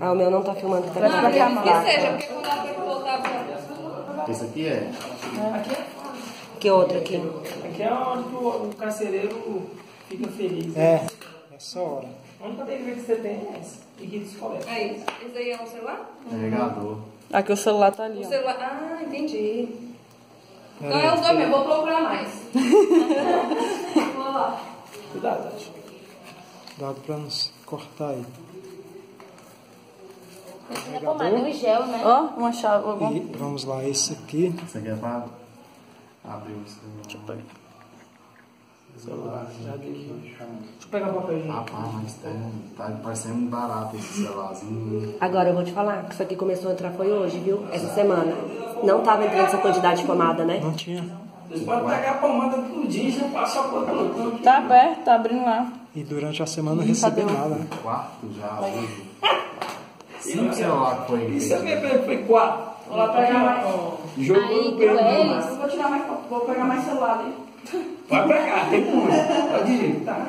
Ah, o meu não tá filmando, tá Não, gravando. acredito que seja, porque quando ela tem que voltar pra... Esse aqui é? Aqui, Que outro aqui? aqui é onde que o, o carcereiro fica feliz. É, essa hora. A única alegria que você tem é essa. E que descoleta. Aí, esse aí é um celular? Carregador. Aqui o celular tá ali, O celular... Ah, entendi. Então é os dois mesmo, vou procurar mais. Vou lá. Cuidado, Tati. Cuidado pra não se cortar aí. Pô, mas tem um gel, né? Ó, uma chave. Vamos... E vamos lá, esse aqui. Isso aqui é pra abrir o celular. Deixa eu pegar. Celular, já dei aqui. Deixa eu pegar o papel. Rapaz, mas tá, tá parecendo barato esse celularzinho. Agora eu vou te falar que isso aqui começou a entrar foi hoje, viu? Essa semana. Não tava entrando essa quantidade de pomada, né? Não tinha. Vocês podem pegar a pomada do dia e já passa a porta no canto. Tá aberto, tá abrindo lá. E durante a semana não recebi nada, né? Quarto já hoje. Cinco celular que foi. Isso é mesmo, foi quatro. Vou lá pegar mais. Jogou Aí, no peito do. Vou tirar mais... Vou pegar mais celular ali. Vai pegar, tem muito. Pode ir, tá?